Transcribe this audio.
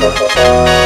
Gracias.